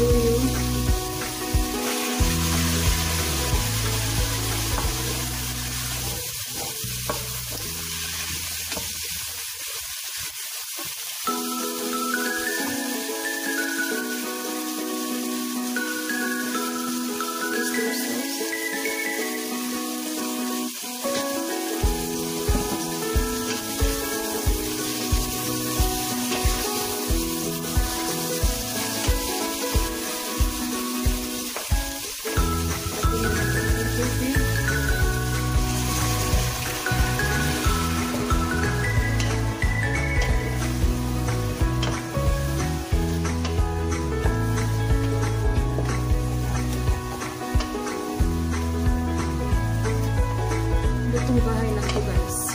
Ooh. bahay lang to guys.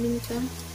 Chow mein का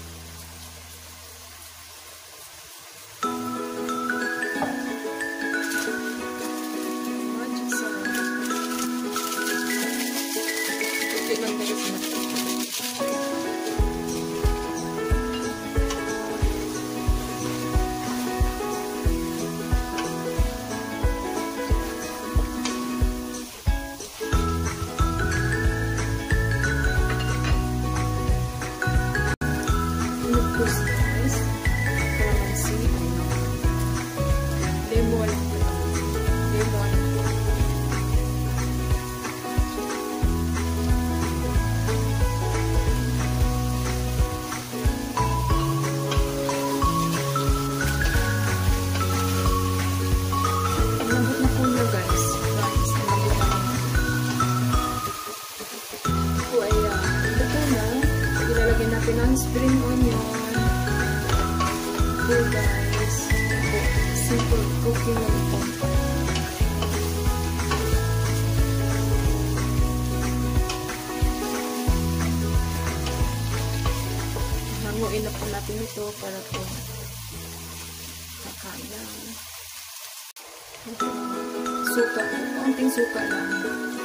Haluin na po natin ito para po makaya. Suka po. Konting suka lang.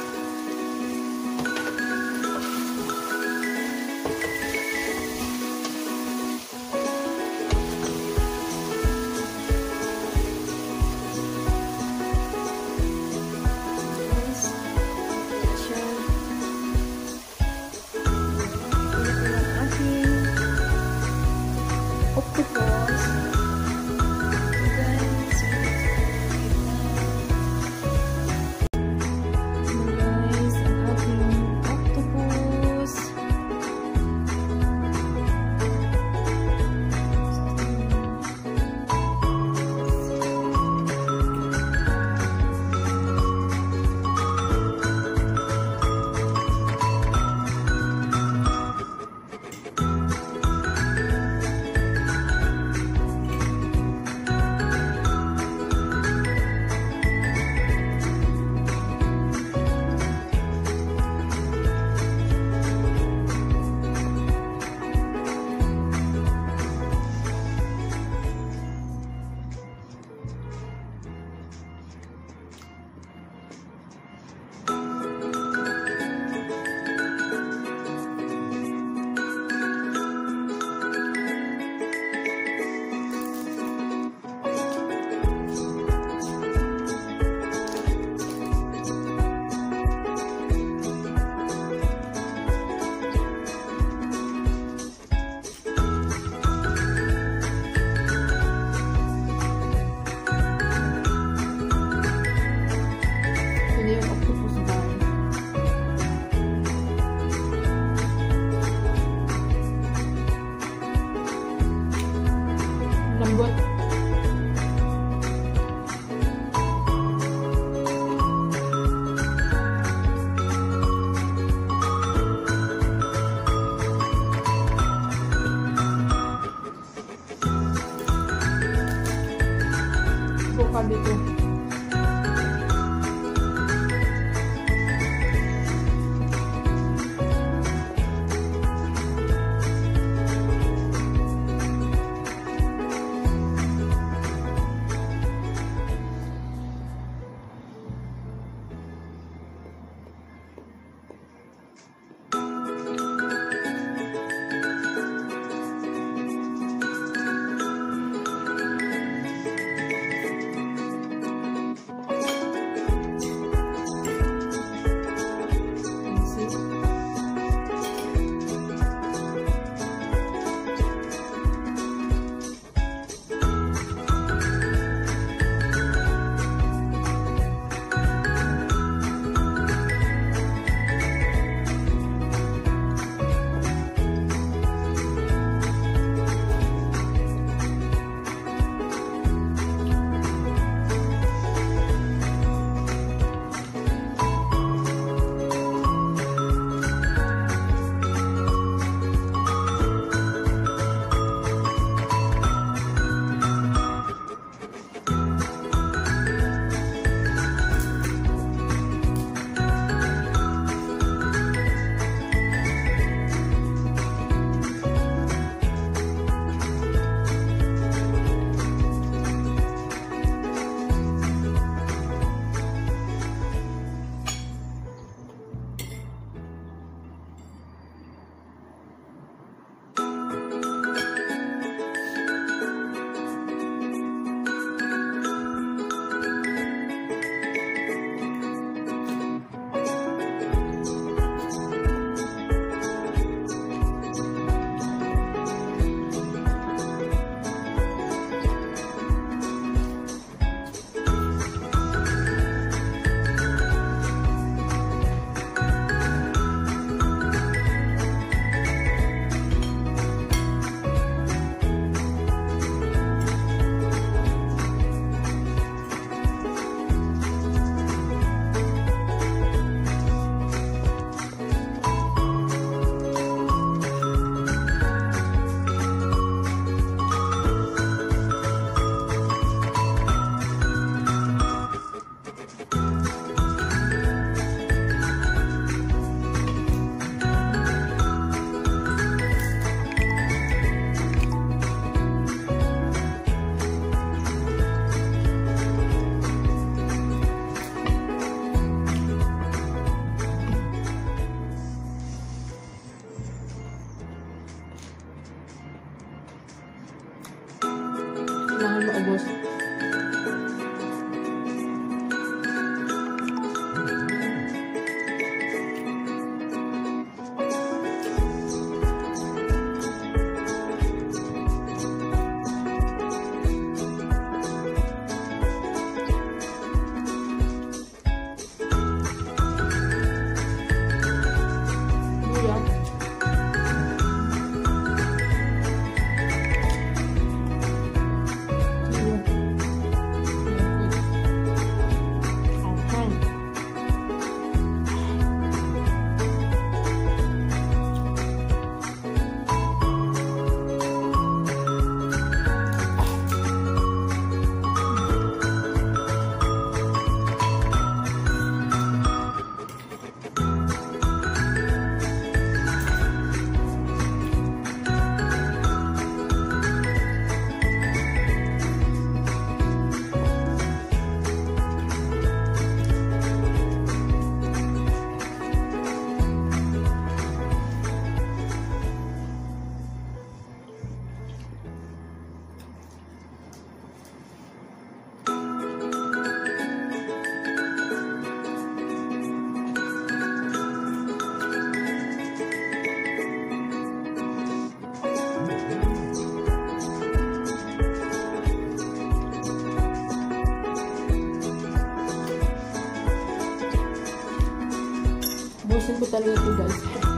Busin ko talaga guys.